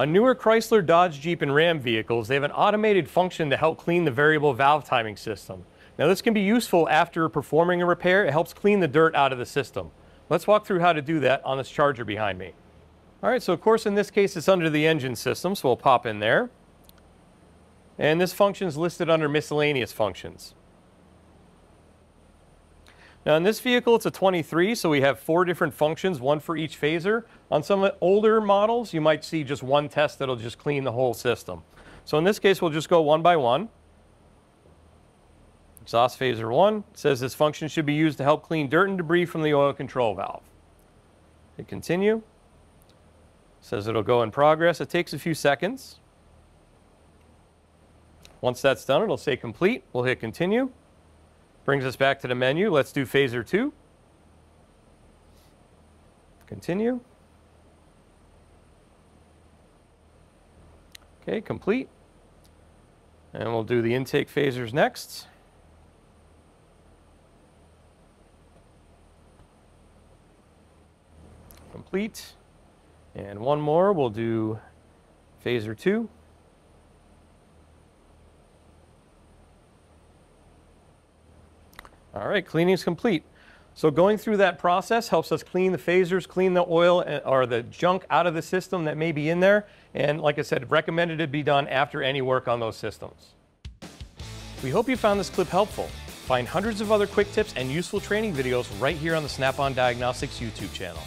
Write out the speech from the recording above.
On newer Chrysler, Dodge, Jeep, and Ram vehicles, they have an automated function to help clean the variable valve timing system. Now this can be useful after performing a repair. It helps clean the dirt out of the system. Let's walk through how to do that on this charger behind me. All right, so of course in this case it's under the engine system, so we'll pop in there. And this function is listed under miscellaneous functions. Now in this vehicle, it's a 23, so we have four different functions, one for each phaser. On some older models, you might see just one test that'll just clean the whole system. So in this case, we'll just go one by one. Exhaust phaser one says this function should be used to help clean dirt and debris from the oil control valve. Hit continue. Says it'll go in progress. It takes a few seconds. Once that's done, it'll say complete. We'll hit continue. Brings us back to the menu. Let's do phaser two. Continue. Okay, complete. And we'll do the intake phasers next. Complete. And one more, we'll do phaser two. All right, cleaning is complete. So going through that process helps us clean the phasers, clean the oil uh, or the junk out of the system that may be in there. And like I said, recommended to be done after any work on those systems. We hope you found this clip helpful. Find hundreds of other quick tips and useful training videos right here on the Snap-on Diagnostics YouTube channel.